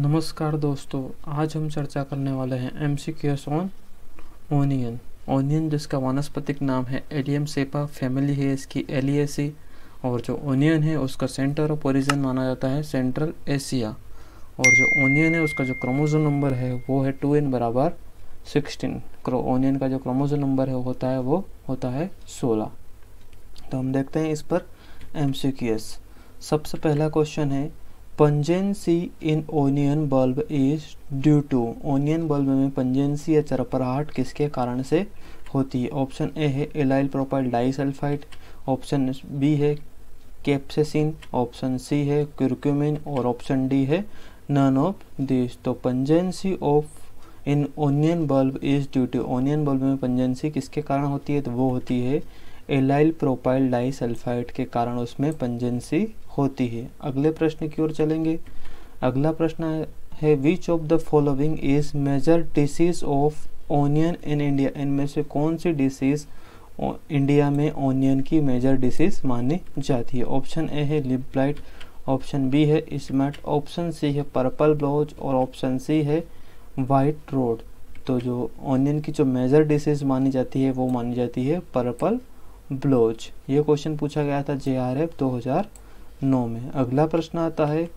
नमस्कार दोस्तों, आज हम चर्चा करने वाले हैं M C Qs on onion onion जिसका वानस्पतिक नाम है एलियम सेपा फैमिली है इसकी एलिएसी और जो ओनियन है उसका सेंटर ऑफ़ ओरिजिन माना जाता है सेंट्रल एशिया और जो ओनियन है उसका जो क्रोमोजोम नंबर है वो है टू एन बराबर सिक्सटीन क्रो ओनियन का जो क्रोमोजोम नंबर है होता है, वो होता है सोलह। तो हम देखते हैं इस पर एम सबसे पहला क्वेश्चन है pungency in onion bulb is due to onion bulb में पंजेंसी या चरपराहट किसके कारण से होती है? ऑप्शन ए है allyl propyl disulphide, option B है कैप्सेसिन, ऑप्शन सी है क्यूरक्यूमिन और ऑप्शन डी है नन ऑफ़ दिस। तो pungency of in onion bulb is due to onion bulb में पंजेंसी किसके कारण होती है? तो वो होती है एलाइल प्रोपाइल डाइसल्फाइड के कारण उसमें पंजेंसी होती है। अगले प्रश्न की ओर चलेंगे। अगला प्रश्न है which of the following is major disease of onion in India इनमें से कौन सी डिसीज इंडिया में ओनियन की मेजर डिसीज मानी जाती है? ऑप्शन ए है लिप ब्लाइट ऑप्शन बी है स्मेट ऑप्शन सी है पर्पल ब्लाउज और ऑप्शन सी है वाइट रोड तो जो ओनियन की जो मेजर डिसीज मानी जाती है, वो मानी जाती है पर्पल ब्लोज ये क्वेश्चन पूछा गया था जे आर एफ़ दो हज़ार नौ में। अगला प्रश्न आता है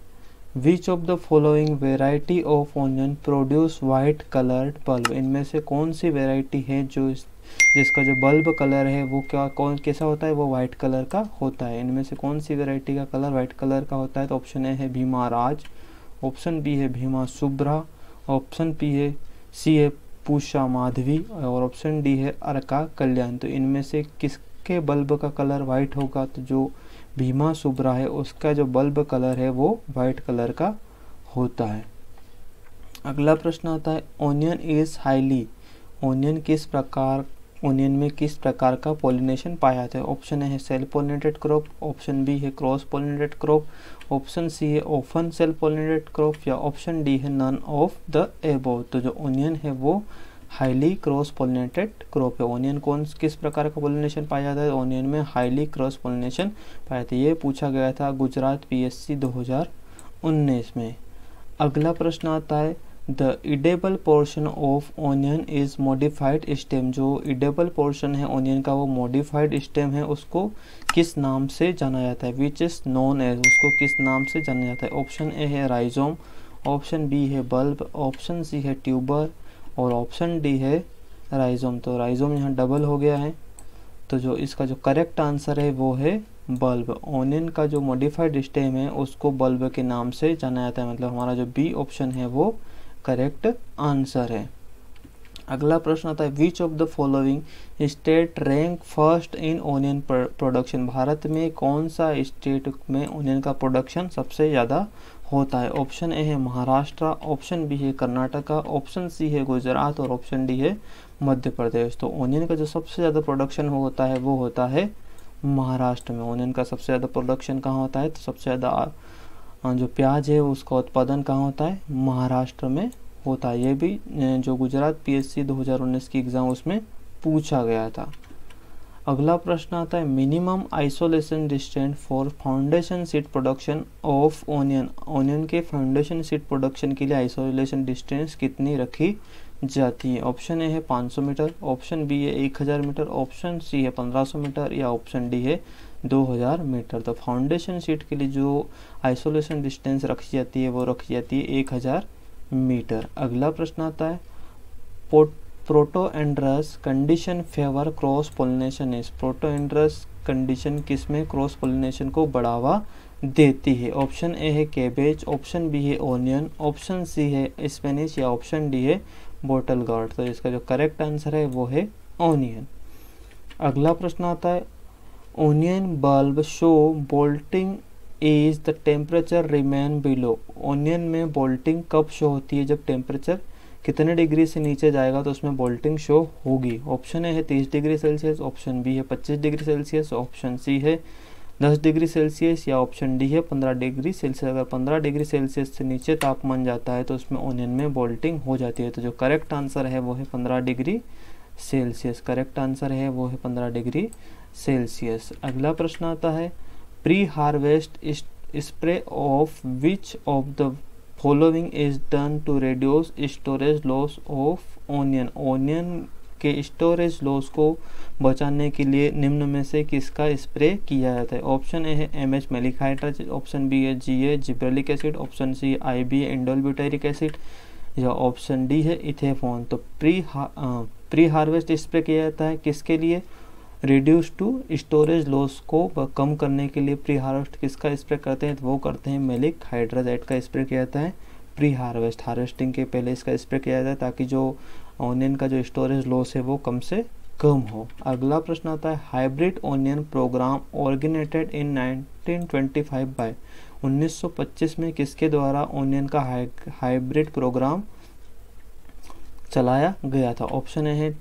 which of the following variety of onion produce white coloured bulb इनमें से कौन सी वेराइटी है जो जिसका जो बल्ब कलर है, वो क्या, कौन, कैसा होता है? वो वाइट कलर का होता है। इनमें से कौन सी वेराइटी का कलर वाइट कलर का होता है? तो ऑप्शन ए है भीमा राज ऑप्शन बी है भीमा सुब्रा ऑप्शन पी है सी है पूषा माधवी और ऑप्शन डी है अर्का कल्याण। तो इनमें से किसके बल्ब का कलर वाइट होगा तो जो भीमा शुभ्रा है, उसका जो बल्ब कलर है, वो वाइट कलर का होता है। अगला प्रश्न आता है ओनियन इज़ हाईली ओनियन किस प्रकार ओनियन में किस प्रकार का पोलिनेशन पाया जाता है? ऑप्शन ए है self pollinated crop option B है cross pollinated crop option C है ओफन सेल पोलिनेटेड क्रॉप या ऑप्शन डी है नन ऑफ़ द एबो तो जो ओनियन है, वो हाईली क्रॉस पोलिनेटेड क्रॉप है। ओनियन कौन, किस प्रकार का पोलिनेशन पाया जाता है? ओनियन में हाईली क्रॉस पोलिनेशन पाया जाता है। ये पूछा गया था गुजरात पीएससी 2019 में। अगला प्रश्न आता है the edible portion of onion is modified stem जो इडेबल पोर्शन है ओनियन का वो मॉडिफाइड स्टेम है, उसको किस नाम से जाना जाता है? विच इज़ नोन एज उसको किस नाम से जाना जाता है? ऑप्शन ए है राइजोम ऑप्शन बी है बल्ब ऑप्शन सी है ट्यूबर और ऑप्शन डी है राइजोम तो राइजोम यहाँ डबल हो गया है। तो जो इसका जो करेक्ट आंसर है, वो है बल्ब ओनियन का जो मॉडिफाइड स्टेम है, उसको बल्ब के नाम से जाना जाता है। मतलब हमारा जो बी ऑप्शन है, वो करेक्ट आंसर है। अगला प्रश्न आता है which of the following state rank first in onion production Bharat में कौन सा स्टेट में ओनियन का प्रोडक्शन सबसे ज़्यादा होता है। ऑप्शन ए है महाराष्ट्र, ऑप्शन बी है कर्नाटका, ऑप्शन सी है गुजरात और ऑप्शन डी है मध्य प्रदेश। तो ओनियन का जो सबसे ज़्यादा प्रोडक्शन होता है, वो होता है महाराष्ट्र में। ओनियन का सबसे ज़्यादा प्रोडक्शन कहाँ होता है? तो सबसे ज़्यादा जो प्याज है, उसका उत्पादन कहाँ होता है? महाराष्ट्र में होता है। ये भी जो गुजरात पीएससी 2019 की एग्ज़ाम उसमें पूछा गया था। अगला प्रश्न आता है minimum isolation distance for foundation seed production of onion onion के फाउंडेशन सीट प्रोडक्शन के लिए आइसोलेशन डिस्टेंस कितनी रखी जाती है? ऑप्शन ए है 500 मीटर ऑप्शन बी है 1000 मीटर ऑप्शन सी है 1500 मीटर, या ऑप्शन डी है 2000 मीटर। तो फाउंडेशन सीट के लिए जो आइसोलेशन डिस्टेंस रखी जाती है, वो रखी जाती है 1000 मीटर। अगला प्रश्न आता है port protandrous condition favour cross pollination इस प्रोटोएंड्रस कंडीशन किसमें क्रॉस पोलिनेशन को बढ़ावा देती है? ऑप्शन ए है कैबेज, ऑप्शन बी है ओनियन, ऑप्शन सी है स्पेनिश या ऑप्शन डी है बोटल गार्ड तो इसका जो करेक्ट आंसर है वो है ओनियन। अगला प्रश्न आता है, onion bulb show bolting is the temperature remain below onion में बोल्टिंग कब शो होती है जब टेम्परेचर कितने डिग्री से नीचे जाएगा तो उसमें बोल्टिंग शो होगी। ऑप्शन ए है तीस डिग्री सेल्सियस, ऑप्शन बी है पच्चीस डिग्री सेल्सियस, ऑप्शन सी है दस डिग्री सेल्सियस या ऑप्शन डी है पंद्रह डिग्री सेल्सियस। अगर पंद्रह डिग्री सेल्सियस से नीचे तापमान जाता है तो उसमें ओनियन में बोल्टिंग हो जाती है। तो जो करेक्ट आंसर है वो है पंद्रह डिग्री सेल्सियस। करेक्ट आंसर है वो है पंद्रह डिग्री सेल्सियस। अगला प्रश्न आता है pre harvest spray of which of the following is done to reduce storage loss of onion onion के स्टोरेज लॉस को बचाने के लिए निम्न में से किसका स्प्रे किया जाता है? ऑप्शन ए है M H maleic hydrazide option B है G A gibberellic acid option C I B indole butyric acid या ऑप्शन डी है इथेफोन तो प्री प्री हार्वेस्ट स्प्रे किया जाता है किसके लिए? रिड्यूस टू स्टोरेज लॉस को कम करने के लिए प्री हार्वेस्ट किसका स्प्रे करते हैं? तो वो करते हैं मेलिक हाइड्राजाइट का स्प्रे किया जाता है। प्री हार्वेस्ट हार्वेस्टिंग के पहले इसका स्प्रे किया जाता है ताकि जो ऑनियन का जो स्टोरेज लॉस है वो कम से कम हो। अगला प्रश्न आता है hybrid onion programme originated in 1925 by 1925 में किसके द्वारा ऑनियन का हाइब्रिड प्रोग्राम चलाया गया था? ऑप्शन है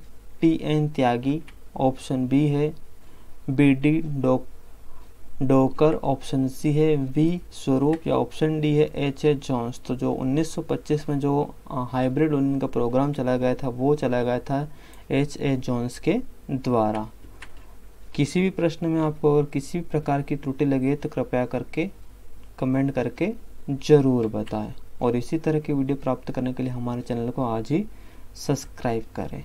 T N Tyagi option B है, B D Dock, Docker option C है, वी स्वरूप या ऑप्शन डी है, एच ए जॉन्स। तो जो 1925 में जो हाइब्रिड ओनियन का प्रोग्राम चलाया गया था, वो चलाया गया था एच ए जॉन्स के द्वारा। किसी भी प्रश्न में आपको अगर किसी भी प्रकार की त्रुटि लगे तो कृपया करके कमेंट करके ज़रूर बताएँ। और इसी तरह की वीडियो प्राप्त करने के लिए हमारे चैनल को आज ही सब्सक्राइब करें।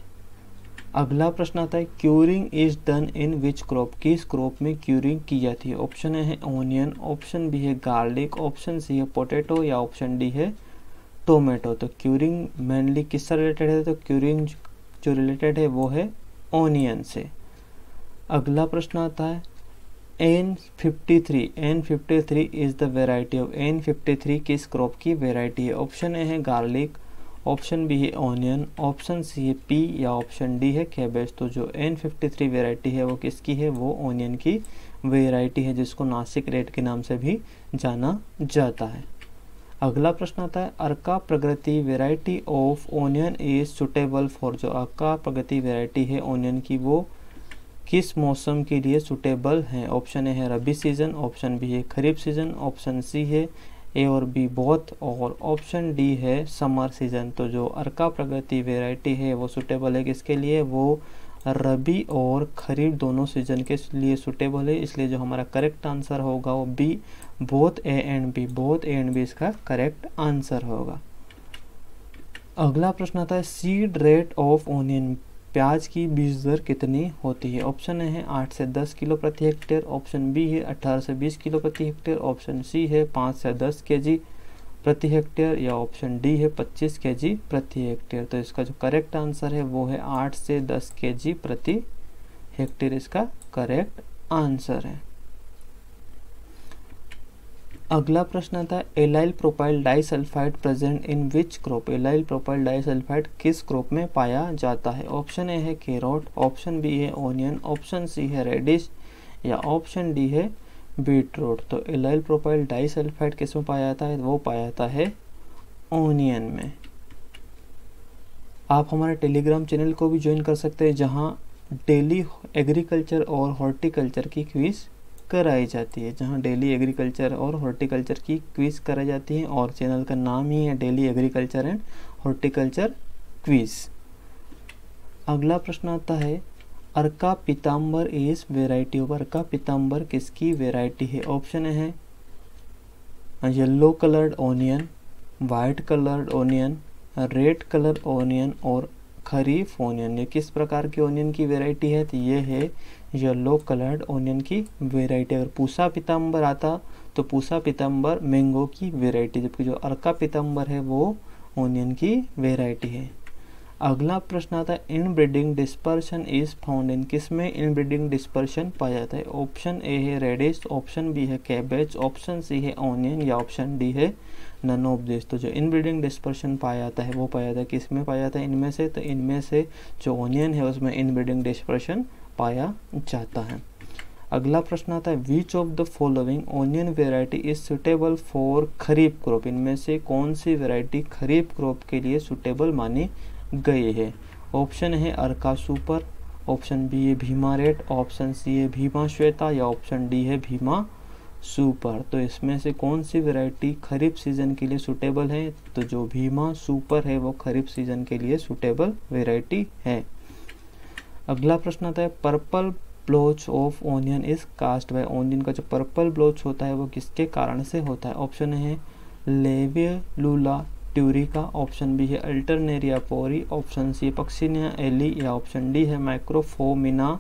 अगला प्रश्न आता है curing is done in which crop किस क्रॉप में क्यूरिंग की जाती है? ऑप्शन ए है ओनियन ऑप्शन बी है गार्लिक ऑप्शन सी है पोटैटो या ऑप्शन डी है टोमेटो तो क्यूरिंग मेनली किससे रिलेटेड है? तो क्यूरिंग जो रिलेटेड है वो है ओनियन से। अगला प्रश्न आता है N fifty three N fifty three is the variety of N fifty three किस क्रॉप की वेराइटी है? ऑप्शन ए है गार्लिक ऑप्शन बी है ऑनियन, ऑप्शन सी है पी या ऑप्शन डी है कैबेज। तो जो एन फिफ्टी थ्री वेराइटी है वो किसकी है? वो ऑनियन की वेराइटी है, जिसको नासिक रेड के नाम से भी जाना जाता है। अगला प्रश्न आता है, Arka Pragati variety of onion is suitable for जो अर्का प्रगति वेराइटी है ओनियन की, वो किस मौसम के लिए सुटेबल है? ऑप्शन ए है रबी सीज़न ऑप्शन बी है खरीफ सीज़न ऑप्शन सी है ए और बी बोथ और ऑप्शन डी है समर सीज़न तो जो अर्का प्रगति वेराइटी है, वो सुटेबल है किसके लिए? वो रबी और खरीफ दोनों सीज़न के लिए सुटेबल है। इसलिए जो हमारा करेक्ट आंसर होगा वो B both A and B both A and B इसका करेक्ट आंसर होगा। अगला प्रश्न आता है सीड रेट ऑफ़ ओनियन प्याज की बीज दर कितनी होती है? ऑप्शन है आठ से दस किलो प्रति हेक्टेयर। ऑप्शन बी है अट्ठारह से बीस किलो प्रति हेक्टेयर। ऑप्शन सी है पाँच से दस के जी प्रति हेक्टेयर या ऑप्शन डी है पच्चीस के जी प्रति हेक्टेयर। तो इसका जो करेक्ट आंसर है वो है आठ से दस के जी प्रति हेक्टेयर। इसका करेक्ट आंसर है। अगला प्रश्न है allyl propyl disulphide present in which crop allyl propyl disulphide किस क्रॉप में पाया जाता है? ऑप्शन ए है कैरोट, ऑप्शन बी है ओनियन ऑप्शन सी है रेडिश, या ऑप्शन डी है बीट रूट तो एलाइल प्रोपाइल डाइसल्फाइड किसमें पाया जाता है? वो पाया जाता है ओनियन में। आप हमारे टेलीग्राम चैनल को भी ज्वाइन कर सकते हैं, जहाँ डेली एग्रीकल्चर और हॉर्टिकल्चर की क्विज़ कराई जाती है, जहाँ डेली एग्रीकल्चर और हॉर्टिकल्चर की क्विज़ कराई जाती है और चैनल का नाम ही है daily agriculture and horticulture quiz. अगला प्रश्न आता है, Arka Pitambar is variety of, Arka Pitambar किसकी वेराइटी है? ऑप्शन है, yellow coloured onion white coloured onion red colour onion और खरीफ ओनियन ये किस प्रकार की ओनियन की वेराइटी है? तो ये है येलो कलर्ड ओनियन की वेराइटी अगर पूसा पीताम्बर आता तो पूसा पीताम्बर मैंगो की वेराइटी जबकि जो अर्का पीताम्बर है, वो ओनियन की वेराइटी है। अगला प्रश्न आता है inbreeding dispersion is found in किसमें? इन ब्रीडिंग डिस्पर्शन पाया जाता है। ऑप्शन ए है रेडिश ऑप्शन बी है कैबेज ऑप्शन सी है ऑनियन या ऑप्शन डी है नन ऑफ़ दिस तो जो इन ब्रीडिंग डिस्पर्शन पाया जाता है, वो पाया जाता है, किसमें पाया जाता है? इनमें से तो इनमें से जो ऑनियन है, उसमें इन ब्रीडिंग डिस्पर्शन पाया जाता है। अगला प्रश्न आता है which of the following onion variety is suitable for kharif crop? इनमें से कौन सी वेराइटी खरीफ क्रॉप के लिए सुटेबल मानी गई है? ऑप्शन है अर्का सुपर ऑप्शन बी है भीमा रेड ऑप्शन सी है भीमा श्वेता या ऑप्शन डी है भीमा सुपर। तो इसमें से कौन सी वेराइटी खरीफ सीज़न के लिए सुटेबल है? तो जो भीमा सुपर है, वो खरीफ सीज़न के लिए सुटेबल वेराइटी है। अगला प्रश्न आता है purple blotch of onion is caused by onion का जो पर्पल ब्लोच होता है, वो किसके कारण से होता है? ऑप्शन है लेवियलूला ट्यूरिका ऑप्शन बी है। Alternaria porri option C Puccinia allii या ऑप्शन डी है। माइक्रोफोमिना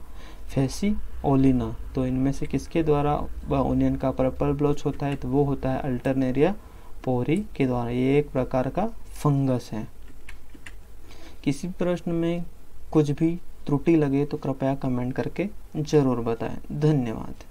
फेसी ओलिना तो इनमें से किसके द्वारा ओनियन का पर्पल ब्लोच होता है? तो वो होता है अल्टरनेरिया पोरी के द्वारा। ये एक प्रकार का फंगस है। किसी प्रश्न में कुछ भी त्रुटि लगे तो कृपया कमेंट करके ज़रूर बताएँ। धन्यवाद।